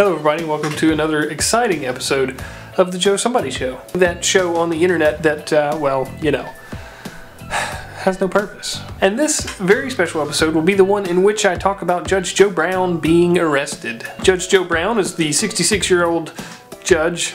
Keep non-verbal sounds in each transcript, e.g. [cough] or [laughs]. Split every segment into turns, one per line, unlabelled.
Hello, everybody. Welcome to another exciting episode of the Joe Somebody Show. That show on the internet that, uh, well, you know, [sighs] has no purpose. And this very special episode will be the one in which I talk about Judge Joe Brown being arrested. Judge Joe Brown is the 66 year old judge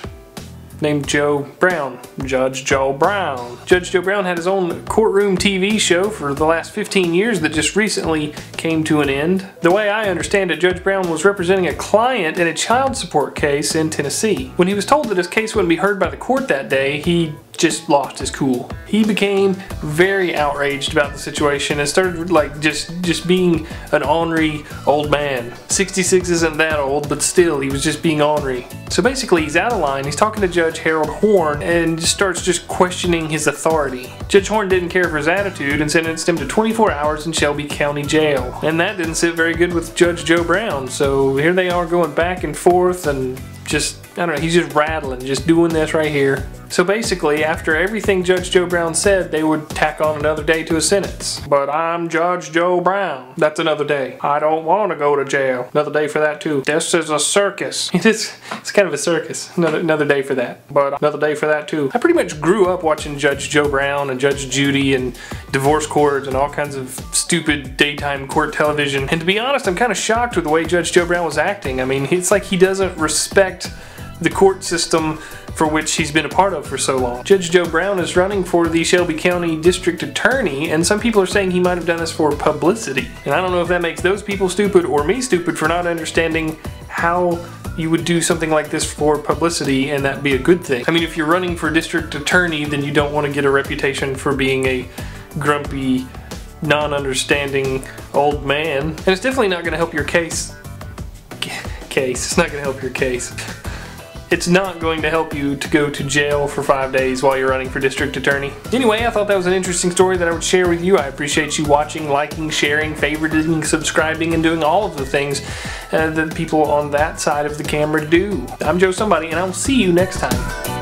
named Joe Brown. Judge Joe Brown. Judge Joe Brown had his own courtroom TV show for the last 15 years that just recently came to an end. The way I understand it, Judge Brown was representing a client in a child support case in Tennessee. When he was told that his case wouldn't be heard by the court that day, he just lost his cool. He became very outraged about the situation and started like just just being an ornery old man. 66 isn't that old, but still he was just being ornery. So basically he's out of line, he's talking to Judge Harold Horne and starts just questioning his authority. Judge Horne didn't care for his attitude and sentenced him to 24 hours in Shelby County Jail. And that didn't sit very good with Judge Joe Brown, so here they are going back and forth and just, I don't know, he's just rattling, just doing this right here. So basically, after everything Judge Joe Brown said, they would tack on another day to a sentence. But I'm Judge Joe Brown. That's another day. I don't want to go to jail. Another day for that too. This is a circus. [laughs] It is. It's kind of a circus. Another another day for that. But another day for that too. I pretty much grew up watching Judge Joe Brown and Judge Judy and divorce courts and all kinds of stupid daytime court television. And to be honest, I'm kind of shocked with the way Judge Joe Brown was acting. I mean, it's like he doesn't respect the court system for which he's been a part of for so long. Judge Joe Brown is running for the Shelby County District Attorney, and some people are saying he might have done this for publicity. And I don't know if that makes those people stupid or me stupid for not understanding how you would do something like this for publicity and that be a good thing. I mean, if you're running for district attorney, then you don't want to get a reputation for being a grumpy, non-understanding old man. And it's definitely not going to help your case. Case. It's not going to help your case it's not going to help you to go to jail for five days while you're running for district attorney. Anyway, I thought that was an interesting story that I would share with you. I appreciate you watching, liking, sharing, favoriting, subscribing, and doing all of the things uh, that people on that side of the camera do. I'm Joe Somebody, and I will see you next time.